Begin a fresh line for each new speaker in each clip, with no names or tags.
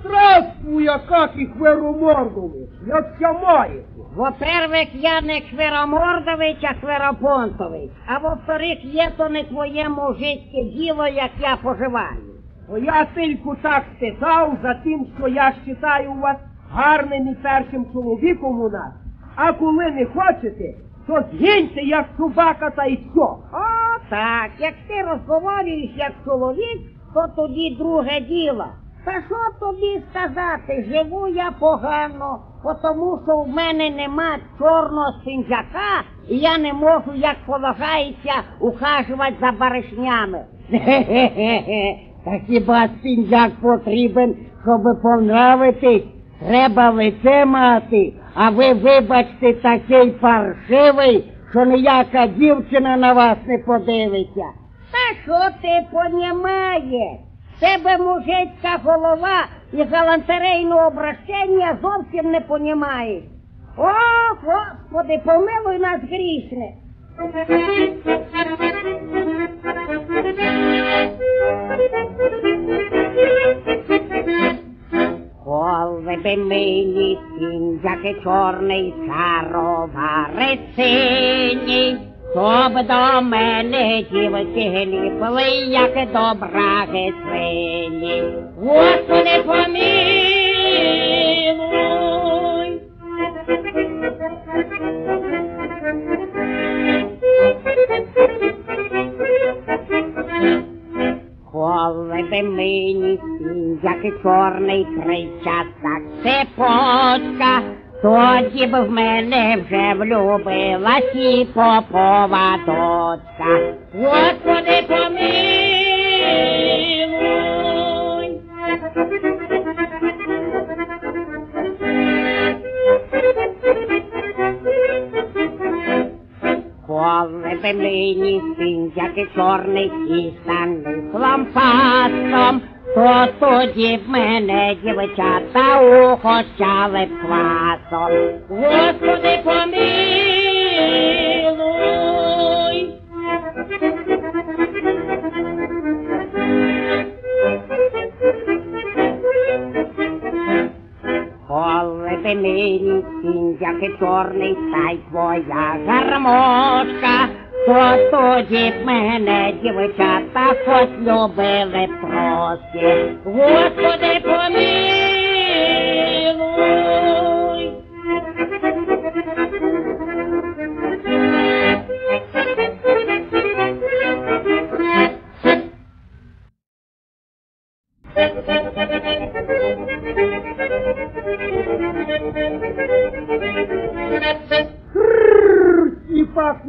Здравствуй, Акакий Хверомордович, як ся маєте?
Во-первых, я не Хверомордович, а Хверопонтович. А во-вторых, є то не твоє мужицьке діло, як я поживаю.
О, я тільки так спитав за тим, що я вважаю вас гарним і першим чоловіком у нас. А коли не хочете, то згиньте, як собака та й все.
О, так, як ти розговорюєш як чоловік, то тоді друге діло. Та що тобі сказати, живу я погано, тому що в мене нема чорного синджака, і я не можу, як полагається, ухажувати за баришнями. Хе-хе-хе, та хіба синджак потрібен, щоб понравитись? Треба лице мати, а ви, вибачте, такий паршивий, що ніяка дівчина на вас не подивиться. Та що ти понімаєш? Тебе мужицька голова і галантерейного обращення зовсім не понімаєш. О, Господи, помилуй нас грішне. Коли би мені сінджаки чорний шаровари синій, то б до мене дівки ліпили, як добраги свині. Господи, помилуй. Коли би як і чорний кричат, так цепочка, тоді б в мене вже влюбилась і попова дочка. Господи, помилуй. Коли син, як і чорний і штани з лампасом, то тоді б мене дівчата ухочали б квасом. Господи, помилуй. Коли би мені сіндяки чорний, та й твоя гармошка, то тоді б мене дівчата хоч любили трошки. Господи, помилуй.
Крррр,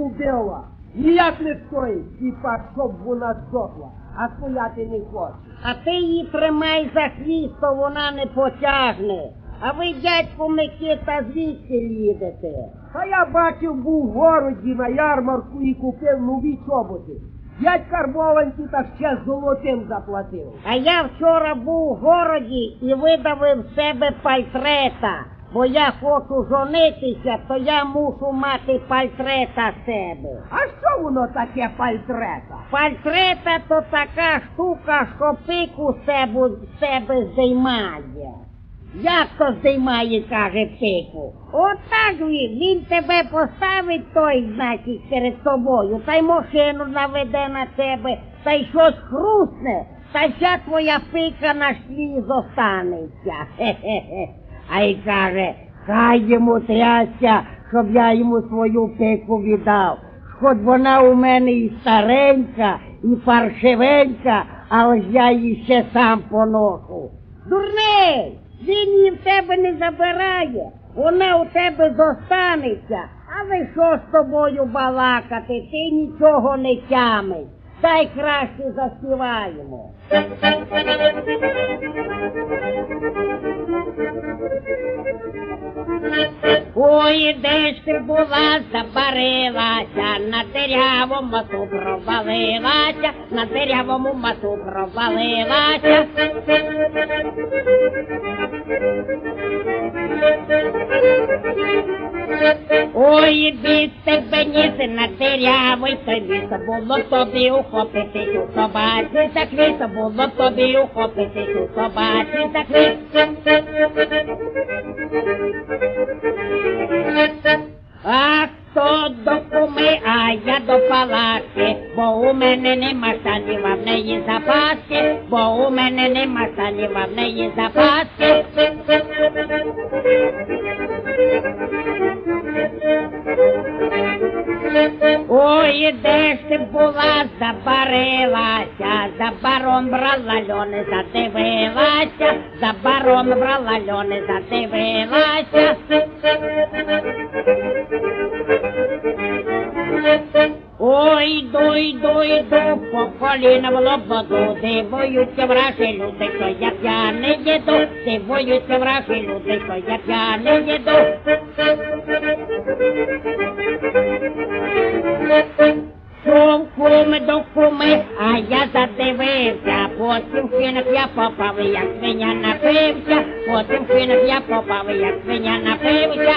убила. Ніяк не стоїть, і щоб вона здохла, а стояти не хоче.
А ти її тримай за хвіст, то вона не потягне. А ви, дядьку Микита, звідки їдете?
Та я бачив, був в городі на ярмарку і купив нові чоботи. П'ять карбованці та ще золотим заплатив.
А я вчора був у городі і видавив себе пальтрета. Бо я хочу жонитися, то я мушу мати пальтрета себе.
А що воно таке пальтрета?
Пальтрета то така штука, що пику себе, себе здіймає. Як то здіймає, каже пику? Отак він, він тебе поставить той, значить, перед тобою, та й машину наведе на тебе, та й щось хрусне, та вся твоя пика на шлі зостанеться. Хе-хе-хе. А й каже, хай йому трясся, щоб я йому свою пику віддав. Хоч вона у мене і старенька, і паршивенька, але я її ще сам поношу. Дурний, він її в тебе не забирає, вона у тебе зостанеться. Але що з тобою балакати, ти нічого не тямиш. Дай краще заспіваємо. Ой, де ж ти була, забарилася, на дерявому мату провалилася, на дерявому мату провалилася. Ой, від тебе ніс на дирявий привіт, було тобі ухопити ту собаці за хвіст, було тобі ухопити ту собаці за хвіст. А хто до куми, а я до палатки, бо у мене нема штанів, в неї запаски, бо у мене нема штанів, в неї запаски. Ой, де ж ти була, забарилася, за баром брала льони, задивилася, за баром брала льони, задивилася. По коліна в лободу, дивуються вражі люди, що я п'яний їду, дивуються вражі люди, що я п'яний їду. Шов куми до куми, а я задивився, потім в я попав, як свиня напився, потім в я попав, як свиня напився.